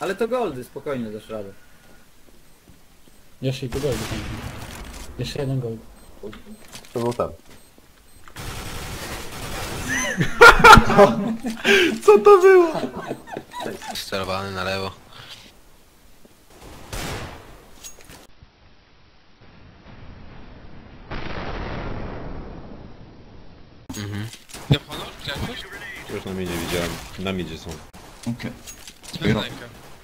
Ale to goldy, spokojnie dasz radę. Jeszcze i tu gold. Jeszcze jeden gold. To był ten. Co to było? Sterowany na lewo. Mhm. Już na mnie nie widziałem. Na midzie są. Okej. Idzie na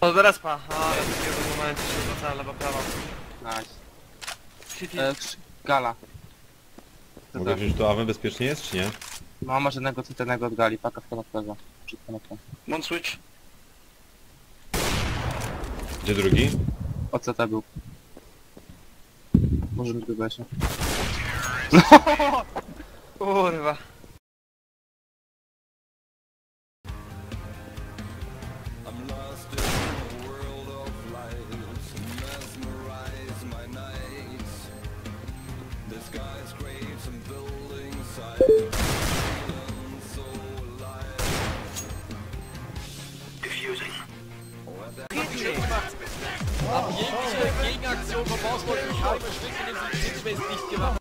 O, teraz pa. A, ja w tym momencie się wracałem lewa, prawa. Nice. City. E, krz- gala. Mogę wziąć to AWM bezpiecznie jest, czy nie? No, ma żadnego cytanego od gali, paka w konektorze. Przed konektorem. Moon switch. Gdzie drugi? O co to był? Może mi się. Kurwa. Jegliche Gegenaktion vom Ausbau durch halbe Schritt in den Sitzwest nicht gemacht.